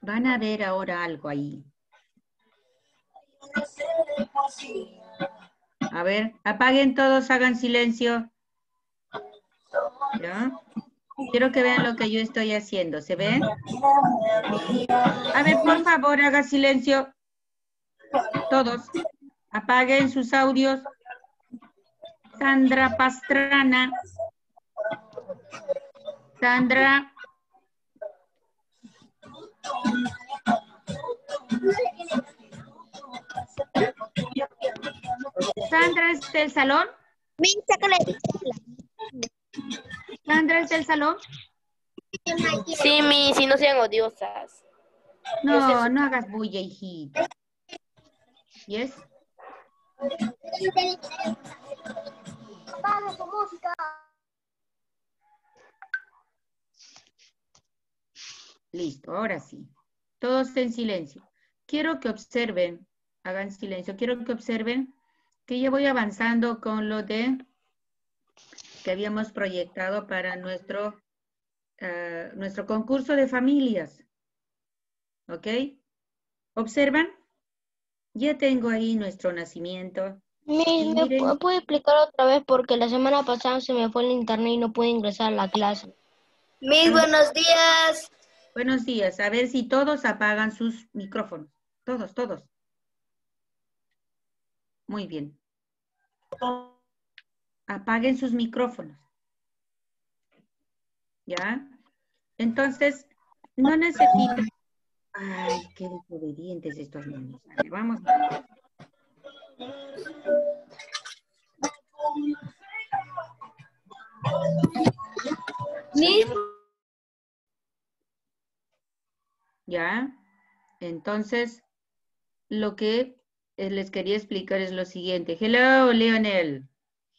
Van a ver ahora algo ahí. A ver, apaguen todos, hagan silencio. ¿Ya? Quiero que vean lo que yo estoy haciendo. ¿Se ven? A ver, por favor, haga silencio. Todos. Apaguen sus audios. Sandra Pastrana. Sandra. Sandra es del salón. Sandra es del salón. Sí, mi, si no sean odiosas. No, no hagas bulla, hijita. Yes. Listo, ahora sí. Todos en silencio. Quiero que observen, hagan silencio, quiero que observen que ya voy avanzando con lo de que habíamos proyectado para nuestro, eh, nuestro concurso de familias. ¿Ok? ¿Observan? Ya tengo ahí nuestro nacimiento. ¿Me puede explicar otra vez? Porque la semana pasada se me fue el internet y no pude ingresar a la clase. Mis buenos días. Buenos días. A ver si todos apagan sus micrófonos. Todos, todos. Muy bien. Apaguen sus micrófonos. ¿Ya? Entonces, no necesito... Ay, qué desobedientes estos niños. A ver, vamos. ¿Ya? Entonces, lo que eh, les quería explicar es lo siguiente. Hello, Leonel.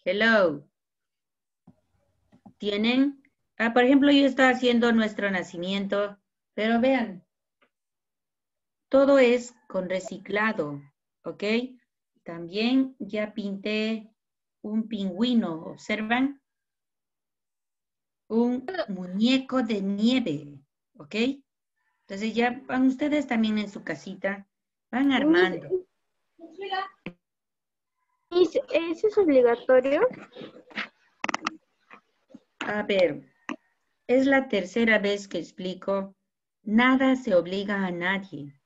Hello. ¿Tienen? Ah, por ejemplo, yo estaba haciendo nuestro nacimiento, pero vean, todo es con reciclado, ¿ok? También ya pinté un pingüino, ¿observan? Un muñeco de nieve, ¿ok? Entonces ya van ustedes también en su casita, van armando. ¿Eso es obligatorio? A ver, es la tercera vez que explico, nada se obliga a nadie.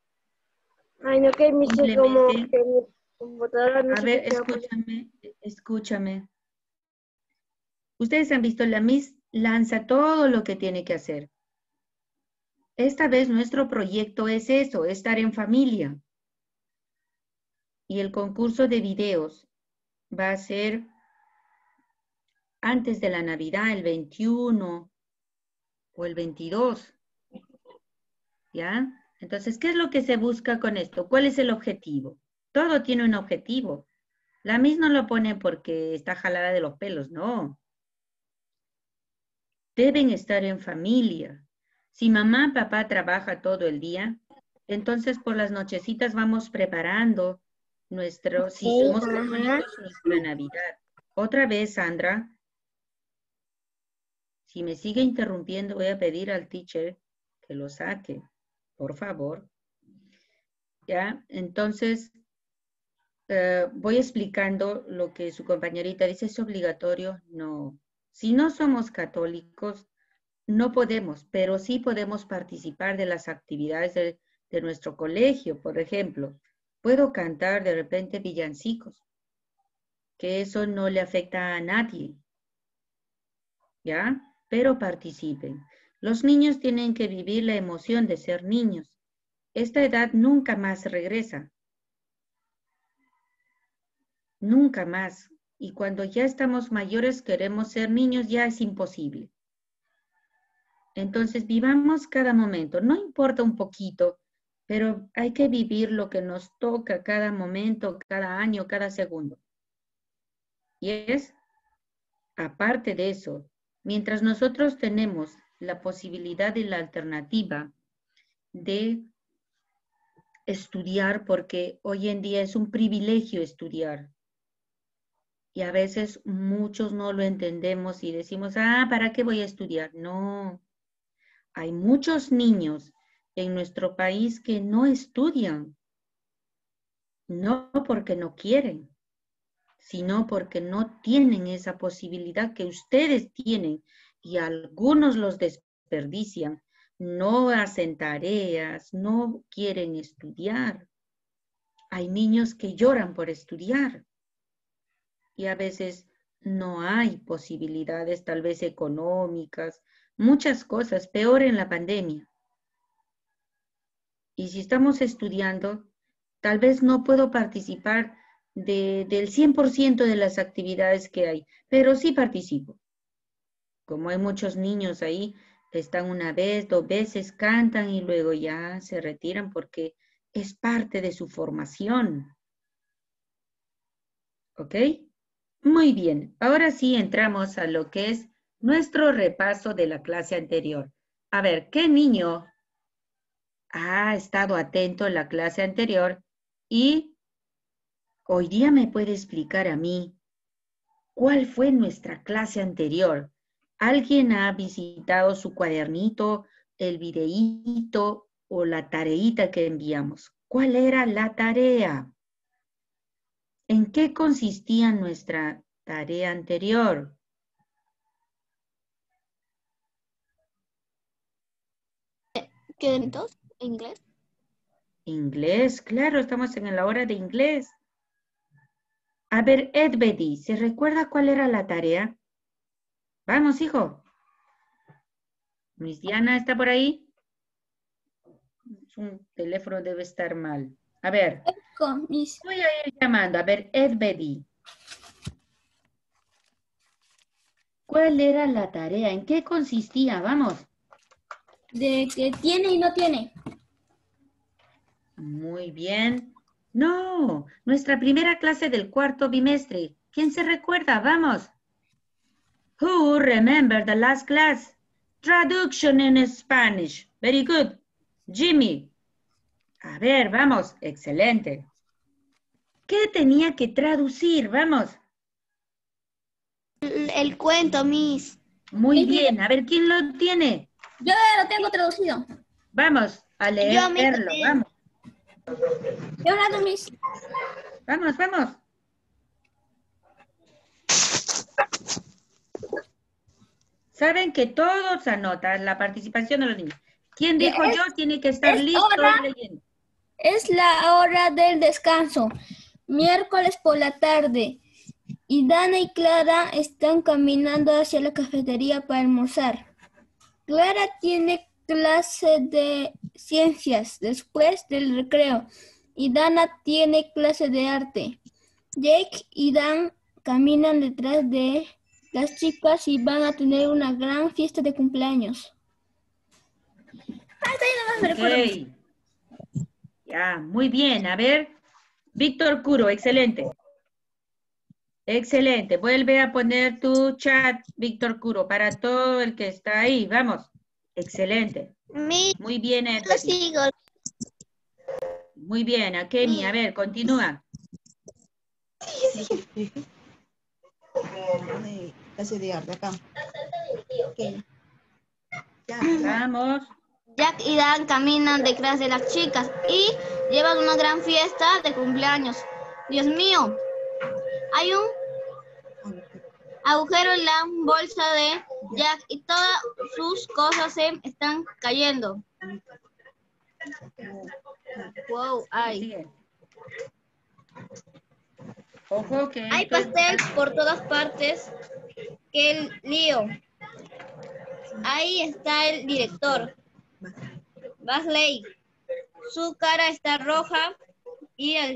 Ay, no, que me como que mi computadora no A ver, escúchame, escúchame. Ustedes han visto, la Miss lanza todo lo que tiene que hacer. Esta vez nuestro proyecto es eso, estar en familia. Y el concurso de videos va a ser antes de la Navidad, el 21 o el 22. ¿Ya? Entonces, ¿qué es lo que se busca con esto? ¿Cuál es el objetivo? Todo tiene un objetivo. La misma no lo pone porque está jalada de los pelos, no. Deben estar en familia. Si mamá, papá trabaja todo el día, entonces por las nochecitas vamos preparando nuestro, si somos nuestra Navidad. Otra vez, Sandra, si me sigue interrumpiendo, voy a pedir al teacher que lo saque por favor. ¿Ya? Entonces, eh, voy explicando lo que su compañerita dice, ¿es obligatorio? No. Si no somos católicos, no podemos, pero sí podemos participar de las actividades de, nuestro colegio. Por ejemplo, puedo cantar de repente villancicos, que eso no le afecta a nadie. ¿Ya? Pero participen. Los niños tienen que vivir la emoción de ser niños. Esta edad nunca más regresa. Nunca más. Y cuando ya estamos mayores queremos ser niños, ya es imposible. Entonces vivamos cada momento. No importa un poquito, pero hay que vivir lo que nos toca cada momento, cada año, cada segundo. Y es, aparte de eso, mientras nosotros tenemos la posibilidad y la alternativa de estudiar porque hoy en día es un privilegio estudiar. Y a veces muchos no lo entendemos y decimos, ah, ¿para qué voy a estudiar? No. Hay muchos niños en nuestro país que no estudian. No porque no quieren, sino porque no tienen esa posibilidad que ustedes tienen y algunos los desperdician. No hacen tareas, no quieren estudiar. Hay niños que lloran por estudiar y a veces no hay posibilidades tal vez económicas, muchas cosas, peor en la pandemia. Y si estamos estudiando, tal vez no puedo participar del 100% de las actividades que hay, pero sí participo. Como hay muchos niños ahí, están una vez, dos veces, cantan y luego ya se retiran porque es parte de su formación. ¿Ok? Muy bien, ahora sí entramos a lo que es nuestro repaso de la clase anterior. A ver, ¿qué niño ha estado atento en la clase anterior y hoy día me puede explicar a mí cuál fue nuestra clase anterior? ¿Alguien ha visitado su cuadernito, el videíto o la tareita que enviamos? ¿Cuál era la tarea? ¿En qué consistía nuestra tarea anterior? ¿Qué entonces? ¿Inglés? Inglés, claro, estamos en la hora de inglés. A ver, Edbedi, ¿se recuerda cuál era la tarea? Vamos, hijo. Miss Diana, ¿está por ahí? Su teléfono debe estar mal. A ver. Voy a ir llamando. A ver, Edbedi. ¿Cuál era la tarea? ¿En qué consistía? Vamos. De que tiene y no tiene. Muy bien. No, nuestra primera clase del cuarto bimestre. ¿Quién se recuerda? Vamos. Who remember the last class? Traduction in Spanish. Very good. Jimmy. A ver, vamos. Excelente. ¿Qué tenía que traducir? Vamos. El, cuento, Miss. Muy bien. A ver, ¿quién lo tiene? Yo lo tengo traducido. Vamos a leerlo. Vamos. Yo Miss. Vamos, vamos. Saben que todos anotan la participación de los niños. ¿Quién dijo yo? Tiene que estar listo leyendo. Es la hora del descanso miércoles por la tarde y Dana y Clara están caminando hacia la cafetería para almorzar. Clara tiene clase de ciencias después del recreo y Dana tiene clase de arte. Jake y Dan caminan detrás de las chicas y van a tener una gran fiesta de cumpleaños. Ya, muy bien. A ver, Víctor Curo, excelente. Excelente. Vuelve a poner tu chat, Víctor Curo, para todo el que está ahí. Vamos. Excelente. Muy bien, sigo. Muy bien, Akemi. A ver, continúa. Vamos. Jack y Dan caminan detrás de las chicas y llevan una gran fiesta de cumpleaños. Dios mío, hay un agujero en la bolsa de Jack y todas sus cosas se están cayendo. Wow, hay. Ojo que hay pastel por todas partes. ¡Qué lío! Ahí está el director. Basley. Su cara está roja y el,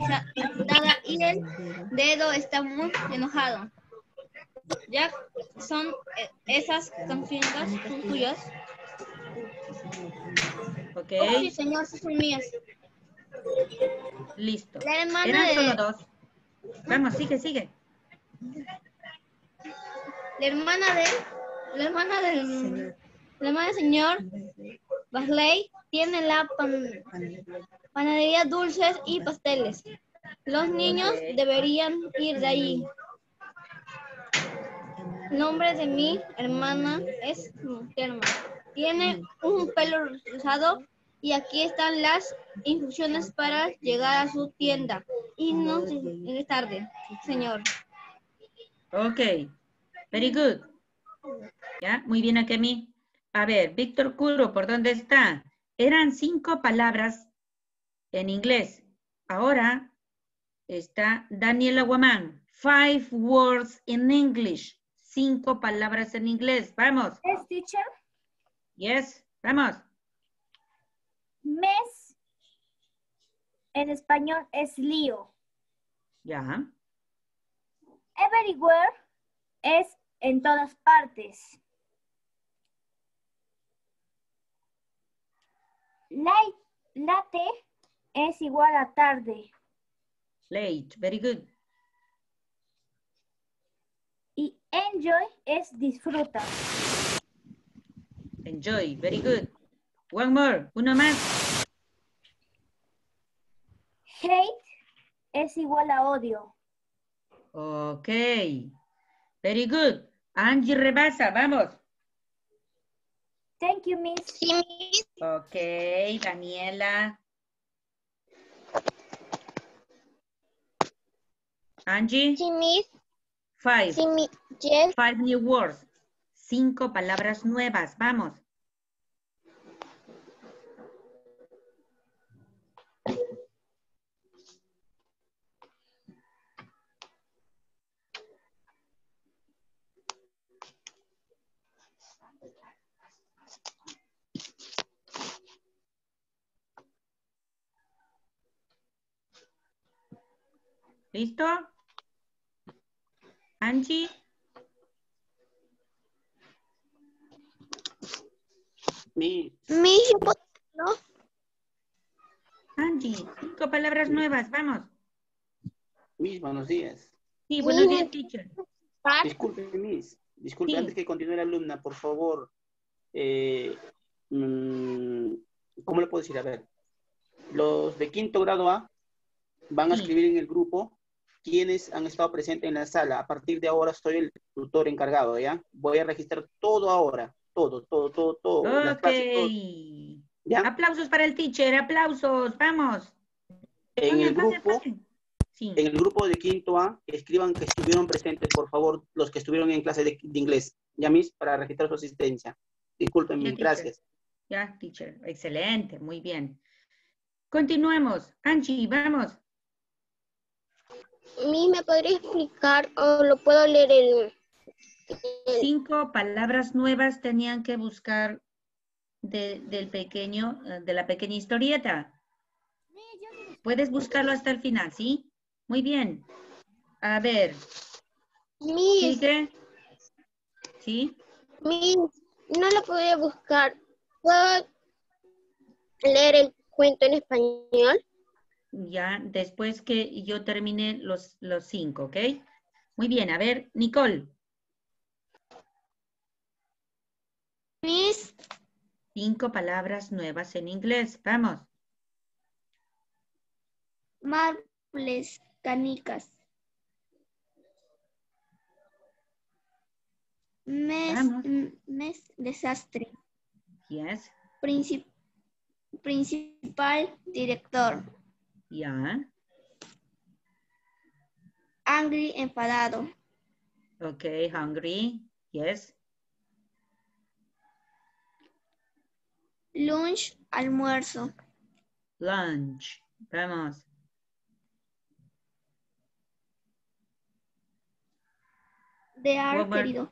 y el dedo está muy enojado. Jack, ¿son eh, esas canciones son tuyas? Ok. Oh, sí, señor, son mías. Listo. La hermana Eran de... solo dos. Vamos, sigue, sigue. La hermana de... La hermana del... La hermana del señor Basley tiene la panadería dulces y pasteles. Los niños deberían ir de ahí. Nombre de mi hermana es Germa. Tiene un pelo rosado Y aquí están las instrucciones para llegar a su tienda. Y no es tarde, señor. Ok. Very good. ¿Ya? Muy bien, Akemi. A ver, Víctor Curo, ¿por dónde está? Eran cinco palabras en inglés. Ahora está Daniela Guamán. Five words in English. Cinco palabras en inglés. Vamos. Yes, teacher. Yes, vamos. Mes en español es lío. Ya. Everywhere es en todas partes. Late, late es igual a tarde. Late. Very good. Y enjoy es disfruta. Enjoy. Very good. One more. Uno más. Hate es igual a odio. Ok. Very good. Angie Rebasa, vamos. Thank you, Miss. Sí, Miss. Ok, Daniela. Angie, Sí, Miss. Five. Sí, Miss. Yes. Five new words. Cinco palabras nuevas. Vamos. ¿Listo? Angie. Mi, Miss, yo puedo- ¿no? Angie, cinco palabras nuevas, vamos. mis, buenos días. Sí, buenos días, teacher. Disculpe, Miss. Disculpe, Sí. antes que continúe la alumna, por favor. eh, mm, ¿Cómo le puedo decir? A ver. Los de quinto grado A van a Sí. escribir en el grupo quienes han estado presentes en la sala. A partir de ahora soy el tutor encargado, ¿ya? Voy a registrar todo ahora. Todo, todo, todo, todo. Ok. clases, todo, ¿Ya? Aplausos para el teacher, aplausos, vamos. En el grupo. Sí, en el grupo de quinto A, escriban que estuvieron presentes, por favor, los que estuvieron en clase de, de inglés. Ya, Miss, para registrar su asistencia. Disculpen, Ya, Miss, teacher. gracias. ya, teacher. Excelente, muy bien. Continuemos. Angie, vamos. Miss, ¿me podría explicar o lo puedo leer el... el- Cinco palabras nuevas tenían que buscar de, del pequeño, de la pequeña historieta. Puedes buscarlo hasta el final, ¿sí? Muy bien. A ver, Miss, sigue. ¿Sí? Miss, no lo podría buscar. ¿Puedo leer el cuento en español? Ya, después que yo termine los, los cinco, ¿ok? Muy bien, a ver, Nicole. Miss, Cinco palabras nuevas en inglés. Vamos. Marbles, canicas. Mes, mes, desastre. Yes. Princip- principal, director. Ya. Angry, enfadado. Ok, hungry. Yes. Lunch, almuerzo. Lunch. Vamos. Dear, Robert. querido.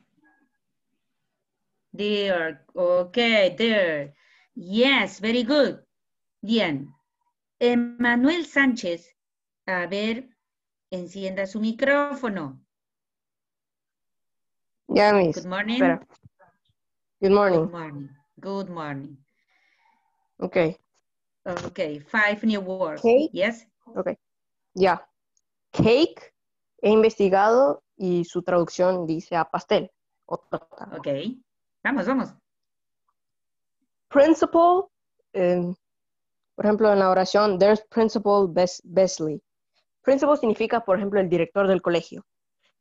There. Ok, there. Yes, very good. Bien. Emanuel Sánchez. A ver, encienda su micrófono. Ya, Miss. Good morning. Espera. Good morning. Good morning. Good morning. Ok, Okay, five new words. Cake. Yes. ok. Ya. Cake, he investigado y su traducción dice a pastel. o torta. Okay. Vamos, vamos. Principal, eh, por ejemplo, en la oración, there's Principal Bes- Besley. Principal significa, por ejemplo, el director del colegio.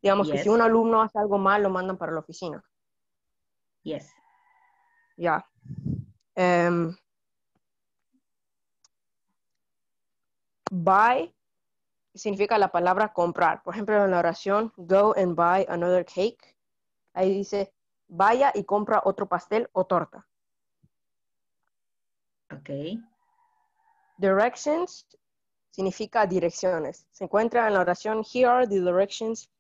Digamos que si un alumno hace algo mal, lo mandan para la oficina. Yes. Ya. Em, buy significa la palabra comprar. Por ejemplo, en la oración go and buy another cake, ahí dice vaya y compra otro pastel o torta. Ok. Directions significa direcciones. Se encuentra en la oración here are the directions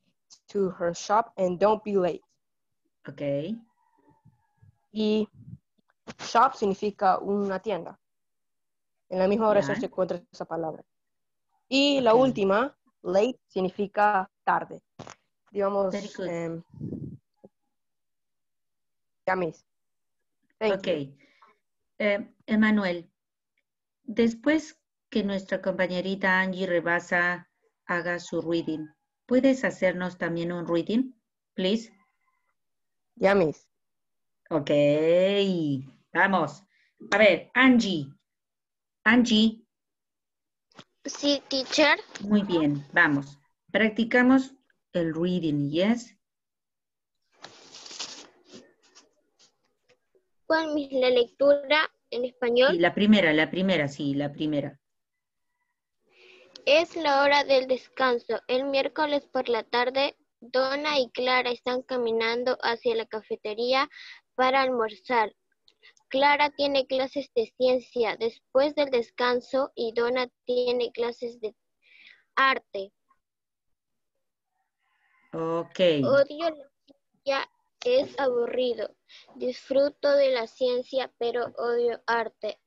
to her shop and don't be late. Ok. Y shop significa una tienda. En la misma oración se encuentra esa palabra. Y la última, late, significa tarde. Digamos, em, ya. Thank Ok. Eh, Emanuel, después que nuestra compañerita Angie Rebasa haga su reading, ¿puedes hacernos también un reading, please? Ya, miss. Ok, vamos. A ver, Angie. Angie, Sí, teacher. muy bien, vamos. Practicamos el reading, yes? ¿Cuál es la lectura en español? Y la primera, la primera, sí, la primera. Es la hora del descanso. El miércoles por la tarde, Donna y Clara están caminando hacia la cafetería para almorzar. Clara tiene clases de ciencia después del descanso y Donna tiene clases de arte. Ok, Odio la ciencia, es aburrido. Disfruto de la ciencia, pero odio arte.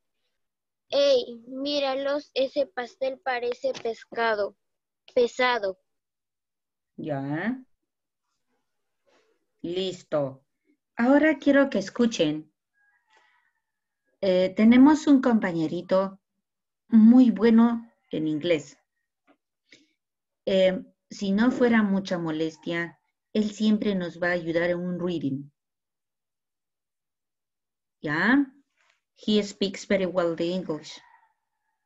Ey, míralos, ese pastel parece pescado, pesado. ya. Listo. Ahora quiero que escuchen. Eh, tenemos un compañerito muy bueno en inglés. Eh, si no fuera mucha molestia, él siempre nos va a ayudar en un reading. ¿Ya? He speaks very well the English.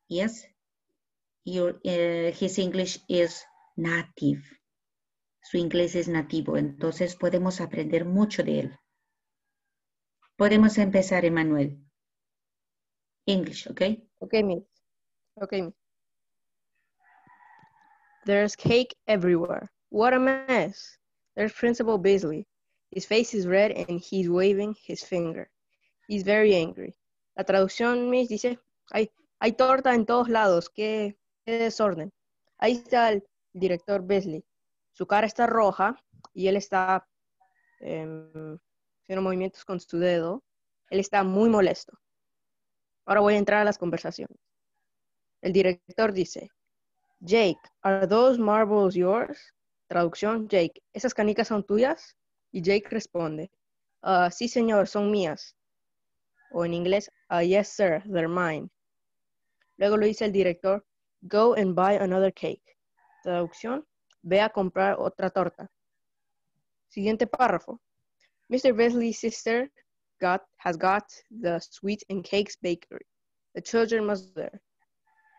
Yes? Eh, his English is native. Su inglés es nativo, entonces podemos aprender mucho de él. Podemos empezar, Emanuel. English, ¿ok? Okay, miss. Okay, miss. There's cake everywhere. What a mess. There's Principal Beasley. His face is red and he's waving his finger. He's very angry. La traducción, miss, dice, hay, hay torta en todos lados. Qué, desorden. Ahí está el director Beasley. Su cara está roja y él está em, haciendo movimientos con su dedo. Él está muy molesto. Ahora voy a entrar a las conversaciones. El director dice, Jake, ¿are those marbles yours? Traducción, Jake, ¿esas canicas son tuyas? Y Jake responde, "Ah, sí señor, son mías. O en inglés, "Ah, yes sir, they're mine. Luego lo dice el director, go and buy another cake. Traducción, ve a comprar otra torta. Siguiente párrafo. Mr. Beasley's sister has got the sweet and cakes bakery. The children must there.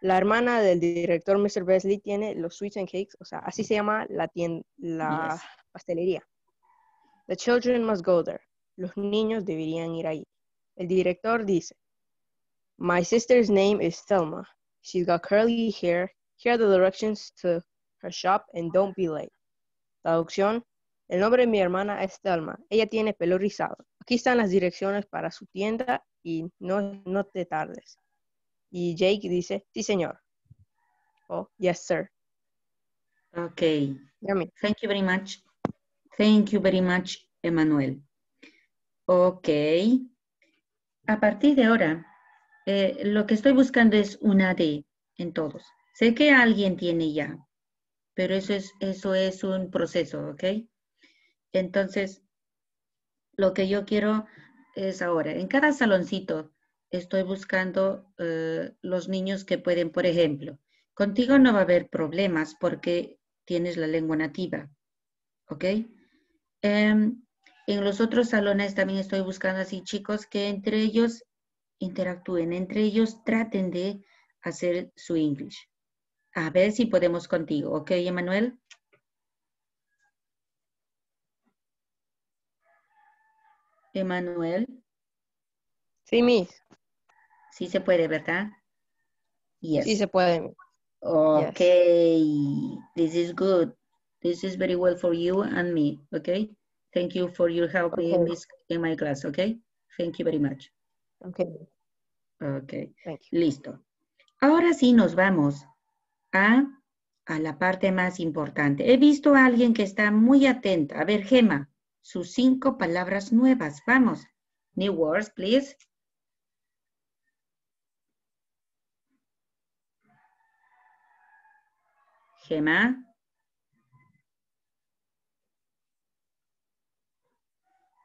La hermana del director Mr. Beasley tiene los sweets and cakes, o sea, así se llama la tienda, la Yes. pastelería. The children must go there. Los niños deberían ir ahí. El director dice, My sister's name is Thelma. She's got curly hair. Here are the directions to her shop and don't be late. Traducción, el nombre de mi hermana es Thelma. Ella tiene pelo rizado. Aquí están las direcciones para su tienda y no, no te tardes. Y Jake dice, sí, señor. Oh, yes, sir. Ok. Yummy. Thank you very much. Thank you very much, Emanuel. Ok. A partir de ahora, eh, lo que estoy buscando es una D en todos. Sé que alguien tiene ya, pero eso es, eso es un proceso, ¿ok? Entonces, lo que yo quiero es ahora, en cada saloncito estoy buscando eh, los niños que pueden, por ejemplo, contigo no va a haber problemas porque tienes la lengua nativa, ¿ok? Em, en los otros salones también estoy buscando así chicos que entre ellos interactúen, entre ellos traten de hacer su English. A ver si podemos contigo, ¿ok, Emanuel? Emanuel, Sí, Miss. Sí se puede, ¿verdad? Yes. Sí se puede. Okay, this is good. This is very well for you and me, okay? Thank you for your help in, this, in my class, okay? Thank you very much. Okay, Okay, thank you. listo. Ahora sí nos vamos a, a la parte más importante. He visto a alguien que está muy atenta. A ver, Gema, sus cinco palabras nuevas. Vamos. New words, please. Gema.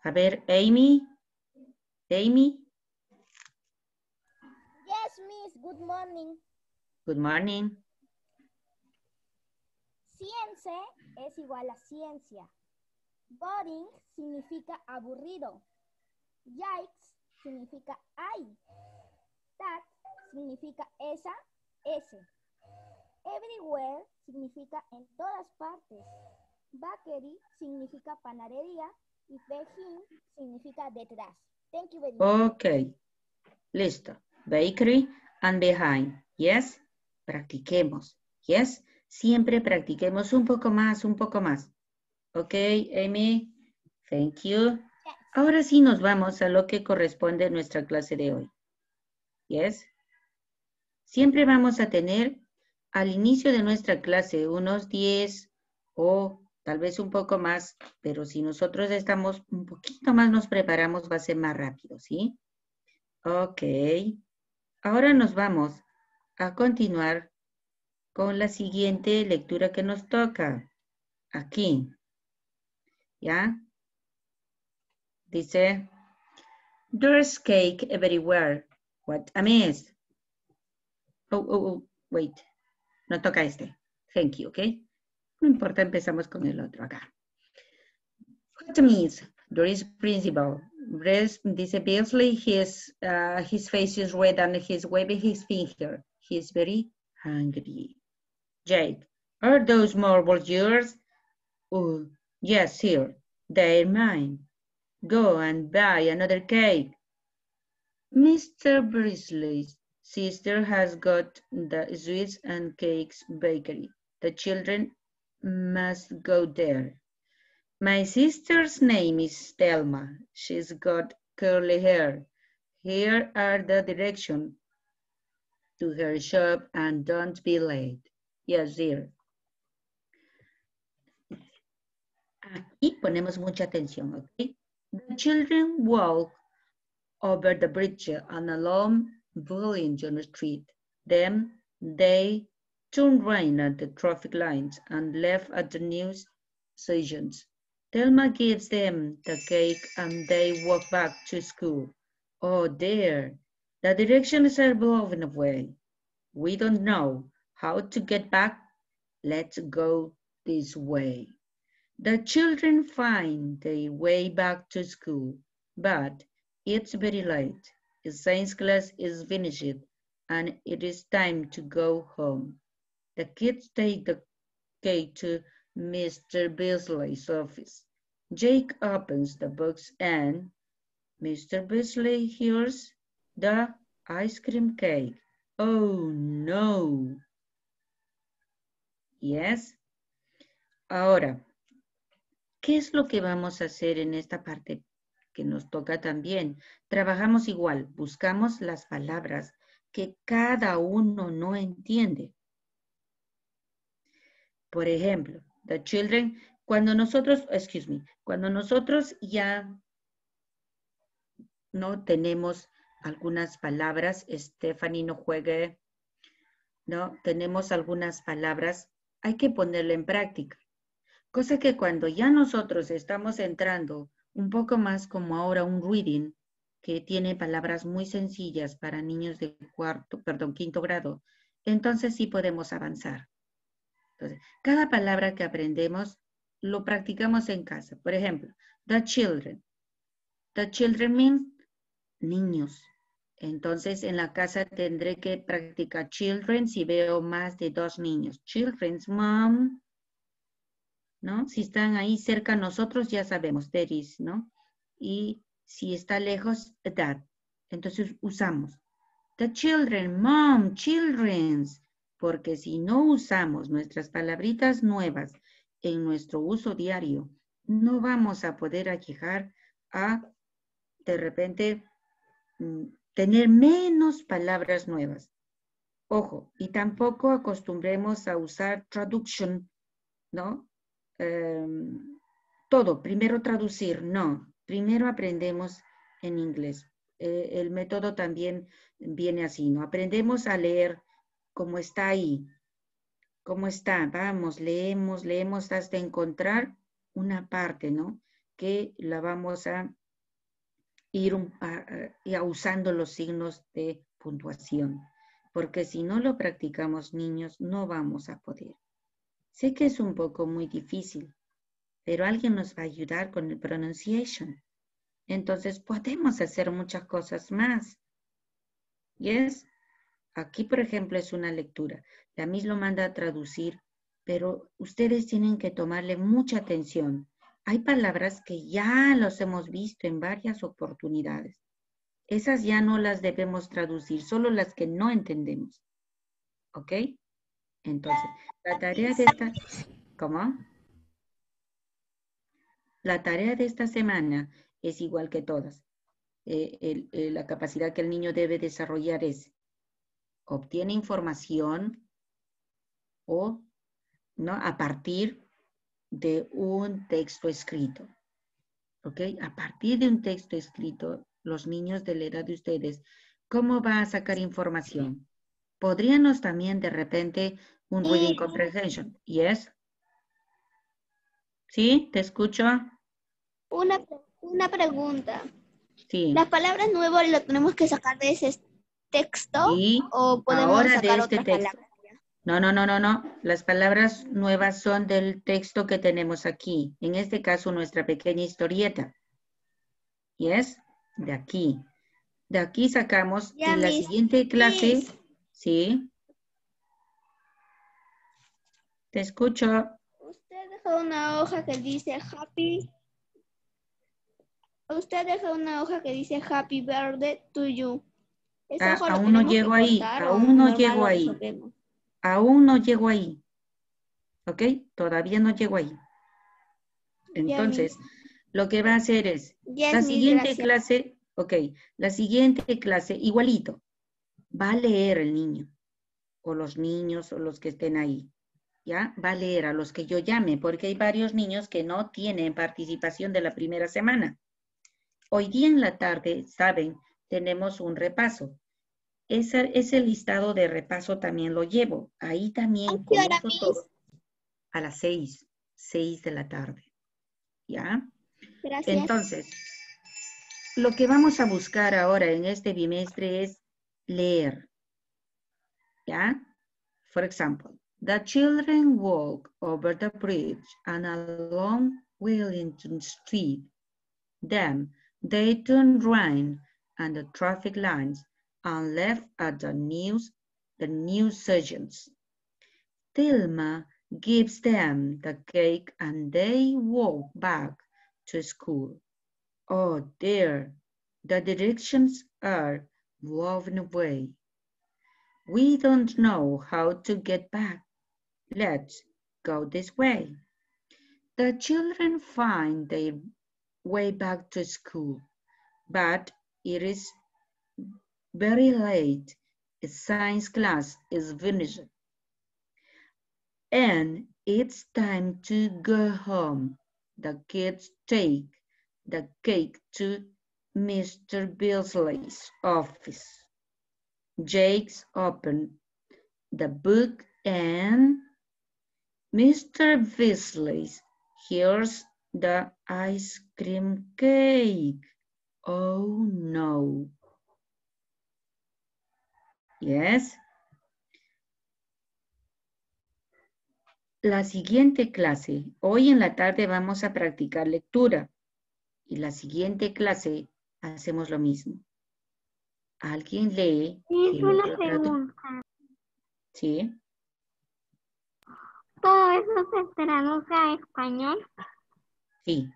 A ver, Amy. Amy, Yes, Miss. Good morning. good morning. Cience es igual a ciencia. Boring significa aburrido. Yikes significa ay. That significa esa, ese. Everywhere significa en todas partes. Bakery significa panadería y behind significa detrás. Thank you very much. Ok, listo. Bakery and behind. Yes, practiquemos. Yes, siempre practiquemos un poco más, un poco más. Ok, Amy, thank you. Ahora sí nos vamos a lo que corresponde a nuestra clase de hoy. Yes. Siempre vamos a tener al inicio de nuestra clase unos 10 o tal vez un poco más, pero si nosotros estamos un poquito más, nos preparamos, va a ser más rápido, ¿sí? Ok. Ahora nos vamos a continuar con la siguiente lectura que nos toca. Aquí. ¿Ya? Dice, there's cake everywhere. What a mess. Oh, oh, oh, wait. No toca este. Thank you, okay? No importa, empezamos con el otro acá. What a mess. There is principal. Res, dice Beasley, his, uh, his face is red and he's waving his finger. He's very hungry. Jake, are those marbles yours? Oh, yes, sir. They're mine. Go and buy another cake. Mr. Brisley's sister has got the sweets and cakes bakery. The children must go there. My sister's name is Thelma. She's got curly hair. Here are the directions to her shop and don't be late. Yes, dear. Aquí ponemos mucha atención, ¿ok? The children walk over the bridge and along Burlington Street. Then they turned right at the traffic lights and left at the news stations. Thelma gives them the cake and they walk back to school. Oh dear, the directions are blowing away. We don't know how to get back. Let's go this way. The children find their way back to school, but it's very late. Science class is finished and it is time to go home. The kids take the cake to Mr. Beasley's office. Jake opens the box and Mr. Beasley hears the ice cream cake. Oh no. Yes. Ahora, ¿qué es lo que vamos a hacer en esta parte que nos toca también? Trabajamos igual, buscamos las palabras que cada uno no entiende. Por ejemplo, the children, cuando nosotros, excuse me, cuando nosotros ya no tenemos algunas palabras, Stephanie no juegue, no, tenemos algunas palabras, hay que ponerla en práctica. Cosa que cuando ya nosotros estamos entrando un poco más como ahora un reading, que tiene palabras muy sencillas para niños de cuarto, perdón, quinto grado, entonces sí podemos avanzar. Entonces, cada palabra que aprendemos lo practicamos en casa. Por ejemplo, the children. The children means niños. Entonces, en la casa tendré que practicar children si veo más de dos niños. Children's mom, ¿no? Si están ahí cerca nosotros, ya sabemos, there is, ¿no? Y si está lejos, that. Entonces, usamos. The children, mom, children's. porque si no usamos nuestras palabritas nuevas en nuestro uso diario, no vamos a poder llegar a, de repente, mm, tener menos palabras nuevas. Ojo, y tampoco acostumbremos a usar traduction, ¿no? Em, todo, primero traducir, no. Primero aprendemos en inglés. Eh, el método también viene así, ¿no? Aprendemos a leer como está ahí. ¿Cómo está? Vamos, leemos, leemos hasta encontrar una parte, ¿no? Que la vamos a ir usando los signos de puntuación. Porque si no lo practicamos, niños, no vamos a poder. Sé que es un poco muy difícil, pero alguien nos va a ayudar con el pronunciation. Entonces podemos hacer muchas cosas más. ¿Yes? Aquí, por ejemplo, es una lectura. La misma lo manda a traducir, pero ustedes tienen que tomarle mucha atención. Hay palabras que ya los hemos visto en varias oportunidades. Esas ya no las debemos traducir, solo las que no entendemos. ¿Ok? Entonces, la tarea de esta... ¿Cómo? La tarea de esta semana es igual que todas. Eh, eh, la capacidad que el niño debe desarrollar es obtiene información o ¿no? a partir de un texto escrito. ¿Ok? A partir de un texto escrito, los niños de la edad de ustedes, ¿cómo va a sacar información? Podríamos también de repente un reading comprehension. ¿Yes? ¿Sí? ¿Te escucho? Una, una pregunta. Sí. Las palabras nuevas lo tenemos que sacar de ese texto Sí, o podemos ahora de sacar este otras texto. palabras. No, no, no, no, no. Las palabras nuevas son del texto que tenemos aquí. En este caso, nuestra pequeña historieta. ¿Yes? De aquí. De aquí sacamos Ya, en la siguiente clase. Sí. Te escucho. Usted dejó una hoja que dice happy. Usted dejó una hoja que dice happy birthday to you. ¿Esa Ah, hoja aún no llego ahí, aún no llego ahí. Aún no llego ahí. ¿Ok? Todavía no llego ahí. Entonces, lo que va a hacer es, la siguiente gracias. clase, ok, la siguiente clase, igualito, va a leer el niño, o los niños, o los que estén ahí, ¿ya? Va a leer a los que yo llame, porque hay varios niños que no tienen participación de la primera semana. Hoy día en la tarde, saben, tenemos un repaso. Ese, ese listado de repaso también lo llevo. Ahí también todo. A las seis, seis de la tarde. ¿Ya? Gracias. Entonces, lo que vamos a buscar ahora en este bimestre es leer. Yeah? For example, the children walk over the bridge and along Wellington Street. Then they turn right and the traffic lines and left at the news, the new surgeons. Thelma gives them the cake and they walk back to school. Oh dear, the directions are woven away. We don't know how to get back. Let's go this way. The children find their way back to school, but it is very late. A science class is finished. And it's time to go home. The kids take the cake to Mr. Beasley's office. Jakes opened the book and Mr. Beasley, here's the ice cream cake. Oh no. Yes. La siguiente clase, hoy en la tarde vamos a practicar lectura y la siguiente clase hacemos lo mismo. Alguien lee. el una pregunta. Sí. ¿Todo eso se traduce a español? Sí.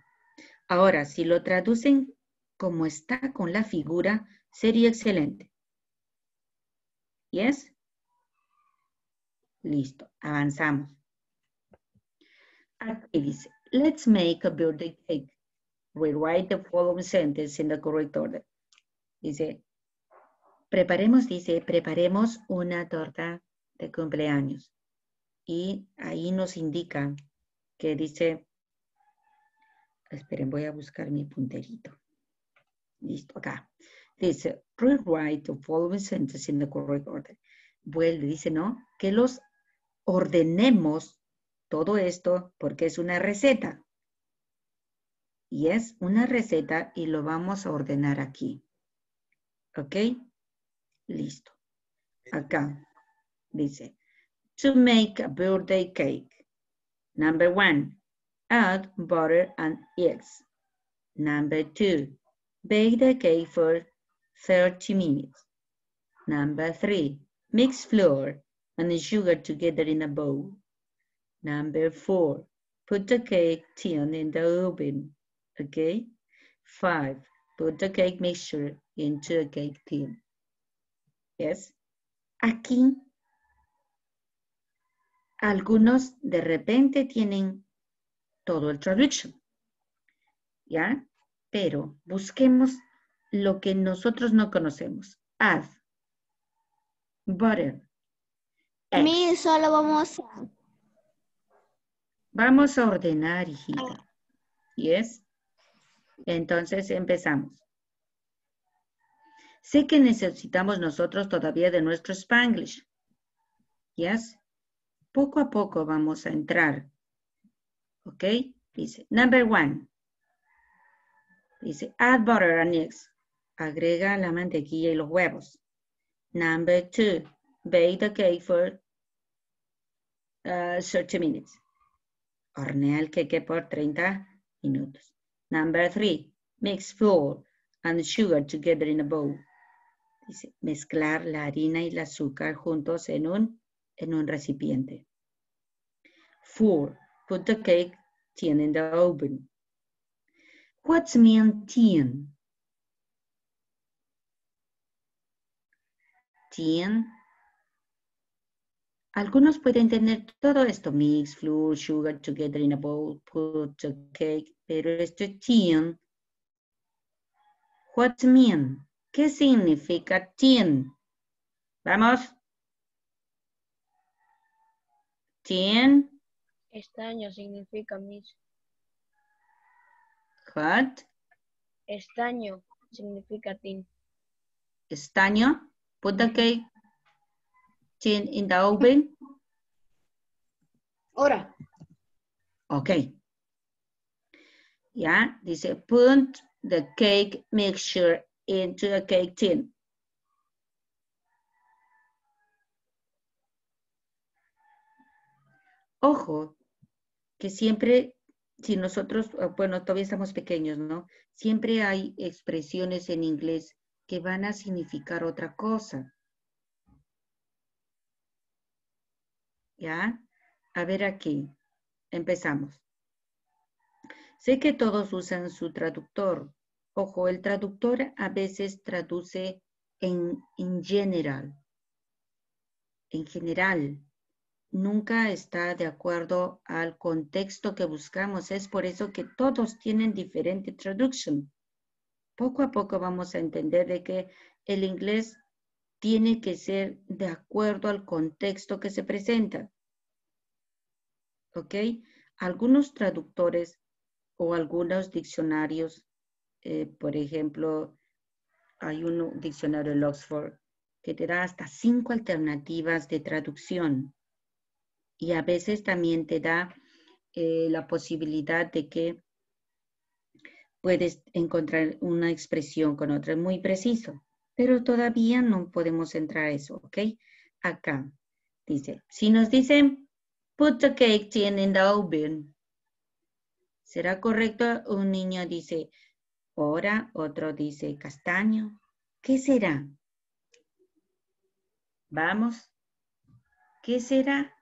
Ahora, si lo traducen como está con la figura, sería excelente. ¿Yes? Listo, avanzamos. Aquí dice, let's make a birthday cake. Rewrite the following sentence in the correct order. Dice, preparemos, dice, preparemos una torta de cumpleaños. Y ahí nos indica que dice, esperen, voy a buscar mi punterito. Listo, acá. Dice, rewrite the following sentence in the correct order. Vuelve, dice, ¿no? Que los ordenemos todo esto porque es una receta. Y es una receta y lo vamos a ordenar aquí. ¿Ok? Listo. Acá dice, to make a birthday cake. Number one, add butter and eggs. Number two, bake the cake for 30 minutes. Number three, mix flour and sugar together in a bowl. Number four, put the cake tin in the oven, okay? Five, put the cake mixture into a cake tin. Yes. Aquí, algunos de repente tienen todo el traduction, ¿ya? Pero busquemos lo que nosotros no conocemos. Add, butter, eggs. Mi, solo vamos a... Vamos a ordenar, hijita. ¿Yes? Entonces empezamos. Sé que necesitamos nosotros todavía de nuestro Spanglish. ¿Yes? Poco a poco vamos a entrar. ¿Ok? Dice, number one. Dice, add butter and eggs. Agrega la mantequilla y los huevos. Number two, bake the cake for uh, 30 minutes. Hornea el queque por 30 minutos. Number three, mix flour and sugar together in a bowl. Dice, mezclar la harina y el azúcar juntos en un, en un recipiente. Four, put the cake tin in the oven. What's mean tin? Tin. Algunos pueden tener todo esto, mix, flour, sugar together in a bowl, put the cake, pero esto es tin. What mean? ¿Qué significa tin? Vamos. Tin. Estaño significa mis. What? Estaño significa tin. Estaño. Put the cake tin in the oven. Ahora, Ok. Ya, dice, put the cake mixture into a cake tin. Ojo, que siempre, si nosotros, bueno, todavía estamos pequeños, ¿no? Siempre hay expresiones en inglés que van a significar otra cosa. ¿Ya? A ver aquí, empezamos. Sé que todos usan su traductor. Ojo, el traductor a veces traduce en, en general. En general. Nunca está de acuerdo al contexto que buscamos. Es por eso que todos tienen diferente traducción. Poco a poco vamos a entender de que el inglés tiene que ser de acuerdo al contexto que se presenta. ¿Ok? Algunos traductores o algunos diccionarios, eh, por ejemplo, hay un diccionario de Oxford que te da hasta cinco alternativas de traducción y a veces también te da eh, la posibilidad de que puedes encontrar una expresión con otra muy preciso, pero todavía no podemos entrar a eso, ¿ok? Acá dice, si nos dicen put the cake tin in the oven, ¿será correcto? Un niño dice hora, otro dice castaño. ¿Qué será? Vamos. ¿Qué será?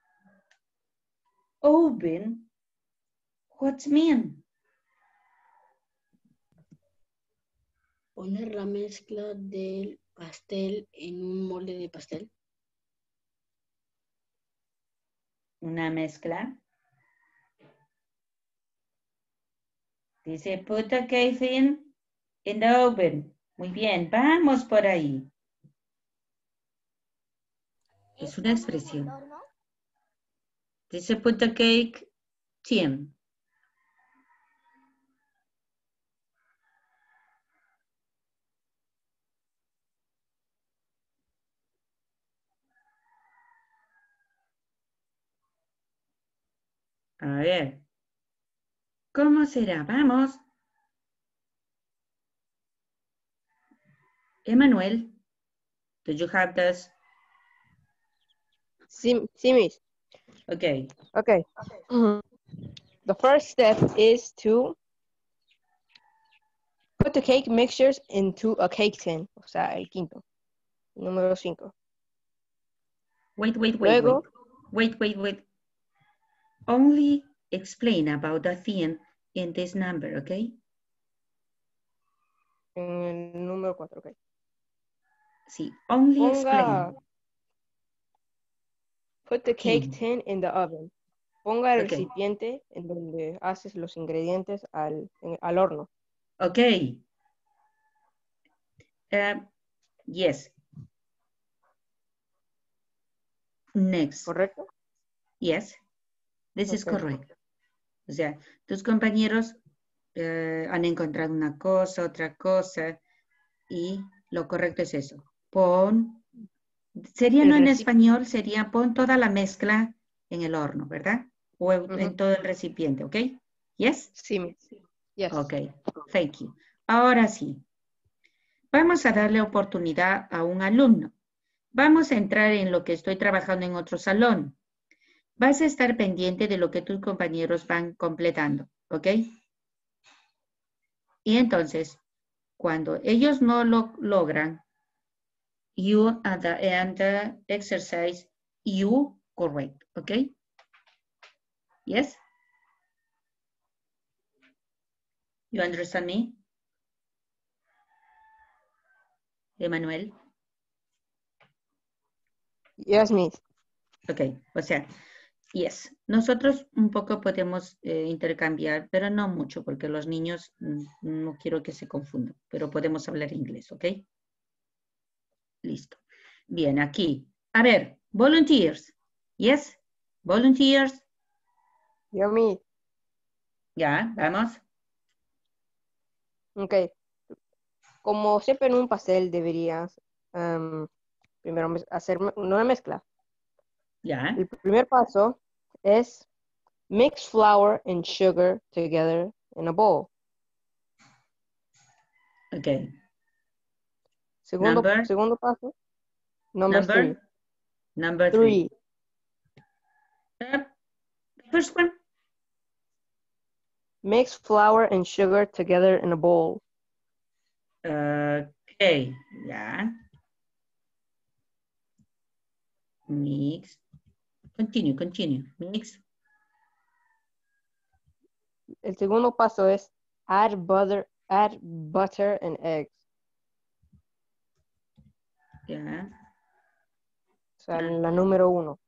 Oven. What's mean? Poner la mezcla del pastel en un molde de pastel. una mezcla. Dice, put the cake in, in the oven. Muy bien, vamos por ahí. Es una expresión. Dice, put the cake tin. A ver. ¿Cómo será? Vamos. Emmanuel, do you have this? Sí, sí, miss. Okay. Okay. The first step is to put the cake mixtures into a cake tin. O sea, el quinto. Número cinco. Wait, wait, wait, Luego- wait. Wait, wait, wait. Only explain about the thing in this number, okay? En el número cuatro, ok. Sí, only Ponga- explain. Put the cake Tin. tin in the oven. Ponga el Ok. recipiente en donde haces los ingredientes al, en- al horno. Okay. Uh, yes. Next. ¿Correcto? Yes, this is Ok. correct. O sea, tus compañeros eh, han encontrado una cosa, otra cosa, y lo correcto es eso. Pon, sería El no en español, sería pon toda la mezcla en el horno, ¿verdad? O en todo el recipiente, ¿ok? Yes? Sí, miss. Yes. Ok, thank you. Ahora sí, vamos a darle oportunidad a un alumno. Vamos a entrar en lo que estoy trabajando en otro salón. Vas a estar pendiente de lo que tus compañeros van completando, ¿ok? Y entonces, cuando ellos no lo logran, you at the end the exercise, you correct, ¿ok? Yes? You understand me? Emanuel? Yes, miss. Ok, o sea, yes. Nosotros un poco podemos eh, intercambiar, pero no mucho, porque los niños mm, no quiero que se confundan, pero podemos hablar inglés, ¿ok? Listo. Bien, aquí. A ver, volunteers. Yes, volunteers. Yo, miss. Ya, vamos. Ok. Como siempre en un pastel deberías em, primero hacer me- una mezcla. Ya, El primer paso es mix flour and sugar together in a bowl. ok. Segundo, Number? segundo paso, number, Number? Number three. three. Three, Uh, first one. mix flour and sugar together in a bowl. Ok, ya. Mix. Continue, continue. Mix. El segundo paso es add butter, add butter and eggs. Ya. O sea, la número uno.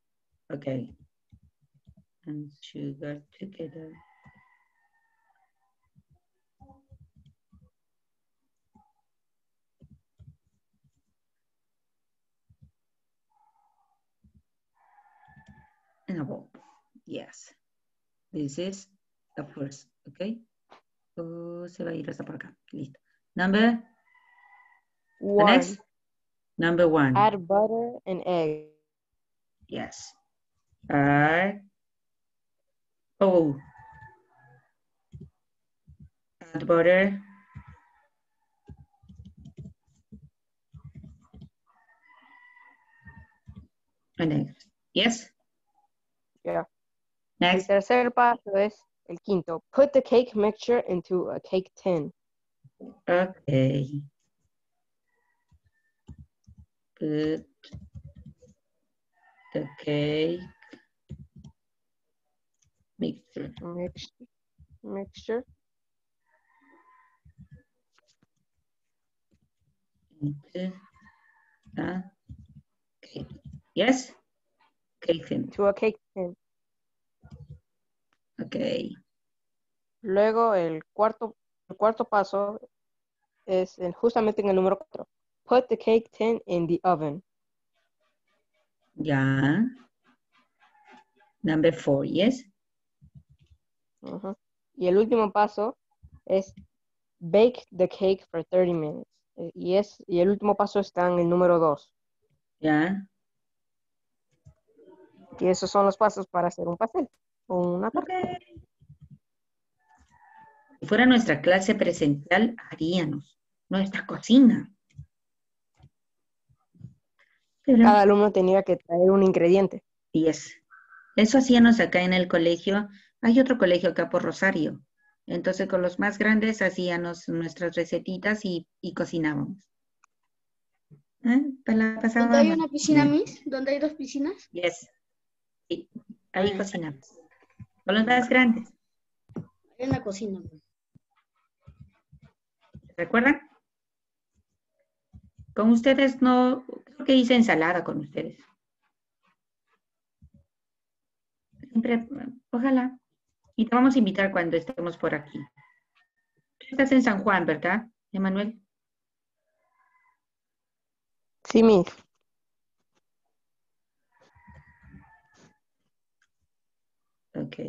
Ok. And sugar together. In a bowl. Yes. This is the first, okay? Oh, se va a ir hasta por acá. Listo. Number, one. the next. Number one. add butter and egg. Yes. Add. Oh. Add butter. And eggs. Yes. Yeah. El Next. tercer paso es el quinto. Put the cake mixture into a cake tin. Okay. Put the cake mixture. Mix, mixture. into the cake. Yes? Tin. To a cake tin. Ok. Luego el cuarto, el cuarto paso es en- justamente en el número 4. Put the cake tin in the oven. Ya. Number four, yes. Ujú. Y el último paso es bake the cake for 30 minutes. Eh, Y, es, y el último paso está en el número 2. Ya. Y esos son los pasos para hacer un pastel o una torta. Si fuera nuestra clase presencial, haríamos nuestra cocina. Pero, Cada alumno tenía que traer un ingrediente. yes. Eso hacíamos acá en el colegio. Hay otro colegio acá por Rosario. Entonces, con los más grandes hacíamos nuestras recetitas y, y cocinábamos. ¿Eh? La ¿Dónde hay una piscina. Miss? ¿Dónde hay dos piscinas? Yes. Sí, ahí cocinamos. Con los más grandes. En la cocina. ¿Recuerdan? Con ustedes no, creo que hice ensalada con ustedes. Siempre, ojalá. Y te vamos a invitar cuando estemos por aquí. Tú estás en San Juan, ¿verdad, Emanuel? Sí, Miss. Ok.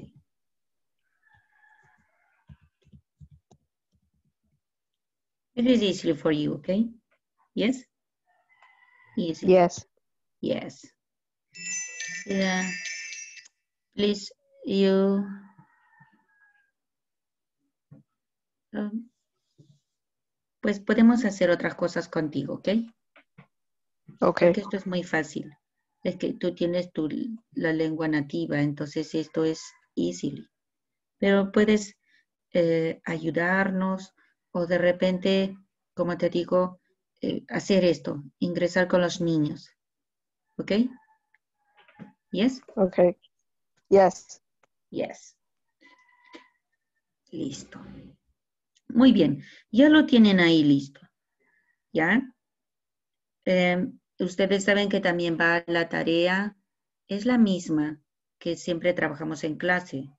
It is easy for you, okay? Yes? Easy. Yes. Yes. Yeah. Please, you. um, pues podemos hacer otras cosas contigo, ¿ok? Ok. Porque esto es muy fácil. Es que tú tienes tu, la lengua nativa, entonces esto es easy. Pero puedes eh, ayudarnos o de repente, como te digo, eh, hacer esto, ingresar con los niños. ¿Ok? Yes? Ok. Yes. Yes. Listo. Muy bien. Ya lo tienen ahí listo. ¿Ya? Eh, ustedes saben que también va la tarea, es la misma que siempre trabajamos en clase.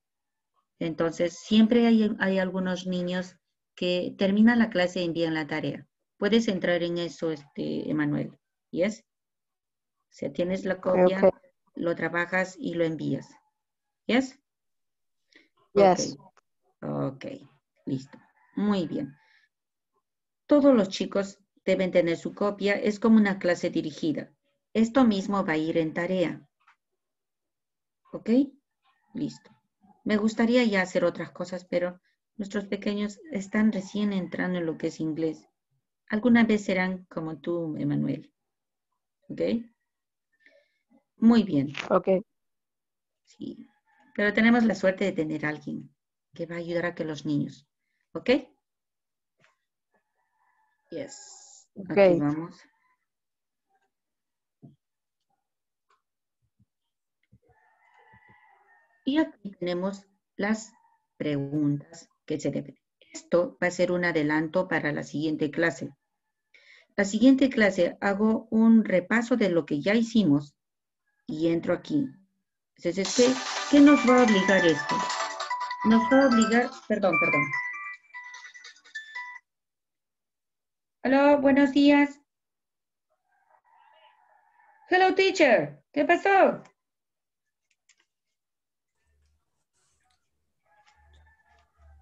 Entonces, siempre hay, hay algunos niños que terminan la clase y envían la tarea. Puedes entrar en eso, este, Emanuel. ¿Yes? O sea, tienes la copia, lo trabajas y lo envías. ¿Yes? Yes. Ok, ok, listo. Muy bien. Todos los chicos deben tener su copia. Es como una clase dirigida. Esto mismo va a ir en tarea. ¿Ok? Listo. Me gustaría ya hacer otras cosas, pero nuestros pequeños están recién entrando en lo que es inglés. Alguna vez serán como tú, Emanuel. ¿Ok? Muy bien. Ok. Sí, pero tenemos la suerte de tener a alguien que va a ayudar a que los niños, ¿ok? Yes. Aquí Great. vamos. Y aquí tenemos las preguntas que se deben. Esto va a ser un adelanto para la siguiente clase. La siguiente clase hago un repaso de lo que ya hicimos y entro aquí. Entonces, ¿qué, qué nos va a obligar esto? Nos va a obligar, perdón, perdón. Hola, buenos días. Hello, teacher. ¿Qué pasó?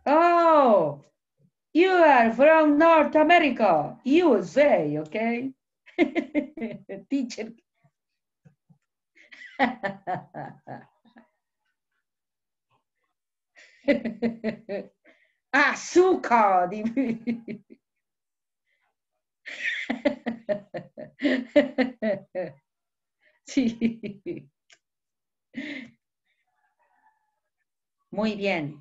Oh, you are from North America, USA, okay? teacher. Azúcar. Sí. Muy bien.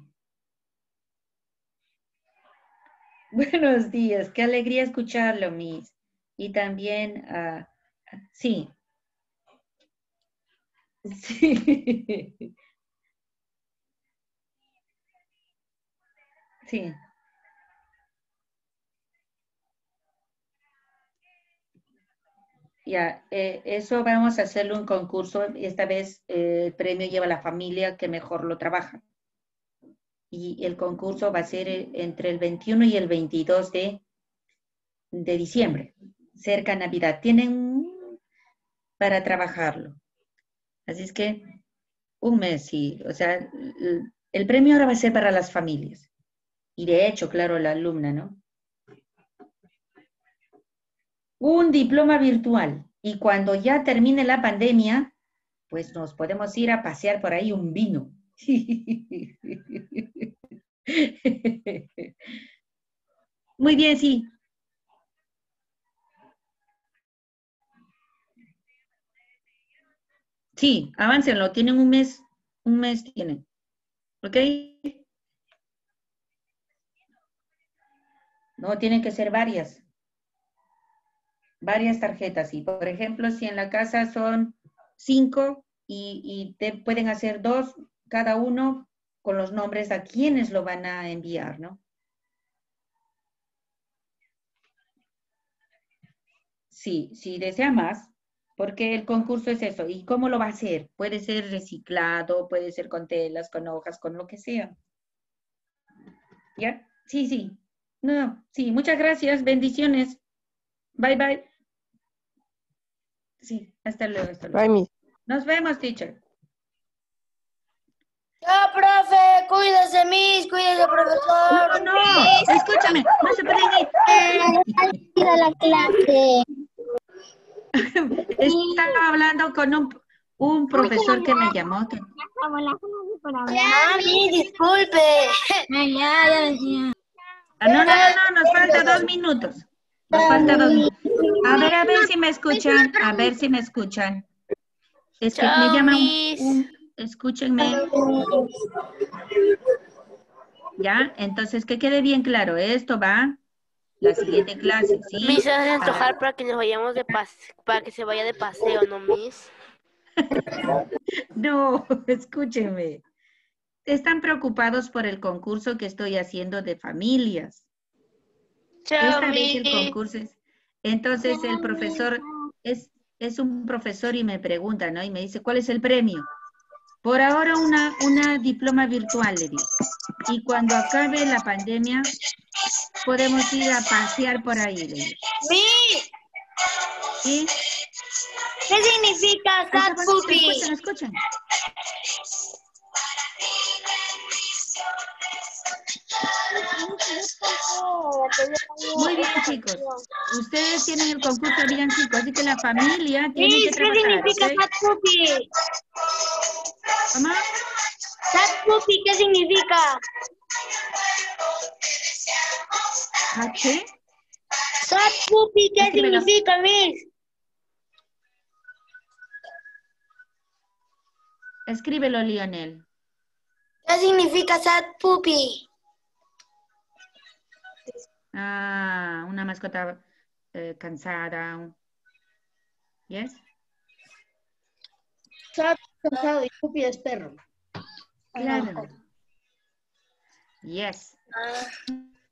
Buenos días, qué alegría escucharlo, Miss. Y también, ah, sí. Sí. Sí. Ya, eh, eso vamos a hacerlo un concurso. Esta vez eh, el premio lleva a la familia que mejor lo trabaja. y el concurso va a ser eh, entre el 21 y el 22 de, de diciembre, cerca de Navidad. Tienen para trabajarlo. Así es que un mes, sí. O sea, el premio ahora va a ser para las familias. Y de hecho, claro, la alumna, ¿no? Un diploma virtual. Y cuando ya termine la pandemia, pues nos podemos ir a pasear por ahí un vino. Muy bien, sí. Sí, aváncenlo, tienen un mes, un mes tienen. ¿Ok? No, tienen que ser varias. Varias tarjetas. Y por ejemplo, si en la casa son cinco y, te pueden hacer dos, cada uno con los nombres a quienes lo van a enviar, ¿no? Sí, si desea más, porque el concurso es eso. ¿Y cómo lo va a hacer? Puede ser reciclado, puede ser con telas, con hojas, con lo que sea. ¿Ya? Sí, sí. No, sí, muchas gracias. Bendiciones. Bye, bye. Sí, hasta luego. Hasta luego. Bye. Nos vemos, teacher. Chao, profe. Cuídese, Miss. Cuídese, profesor. No, no, escúchame, no se pueden ir. Ir a la clase. Estaba hablando con un, un profesor que me llamó. que- Ah, Miss, disculpe. Ya, ya, ya, ya. Ah, no, no, no, no, nos falta dos minutos. Nos falta dos minutos. A ver, a ver si me escuchan, a ver si me escuchan. Es que me Chao, llama un, Miss. un- escúchenme. Ya, entonces que quede bien claro, esto va la siguiente clase, ¿sí? Miss, se Ah, antojar para que nos vayamos de pase, para que se vaya de paseo, ¿no, Miss? No, escúchenme. Están preocupados por el concurso que estoy haciendo de familias. Chao, Esta vez el concurso es... Entonces el profesor es, es un profesor y me pregunta, ¿no? Y me dice, ¿cuál es el premio? Por ahora una, una diploma virtual, le digo. Y cuando acabe la pandemia, podemos ir a pasear por ahí, le digo. Miss, ¿Sí? ¿qué significa Sad Puppy? Escuchen, escuchen. Muy bien, chicos. Ustedes tienen el concurso villancico, así que la familia tiene Miss, que ¿qué trabajar, significa ¿ok? Sad Puppy? ¿Cómo? Sad Puppy, ¿qué significa? ¿Ah, qué? Sad Puppy, ¿qué significa, Miss? Escríbelo, Lionel. ¿Qué significa Sad Puppy? Ah, una mascota eh, cansada. ¿Yes? Sad, cansado y Pupi es perro. Claro. Yes.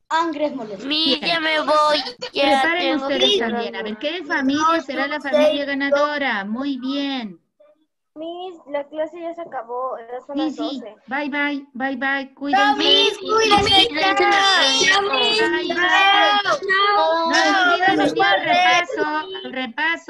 Angry es molesto. Miss, ya me voy. Ya Preparen ustedes también. A ver, ¿qué familia será la familia ganadora? Muy bien. Miss, la clase ya se acabó, ya son las sí. 12. Bye, bye, bye, bye. Cuídense. Miss, cuídese. Bye, bye. No olviden venir al repaso, al repaso.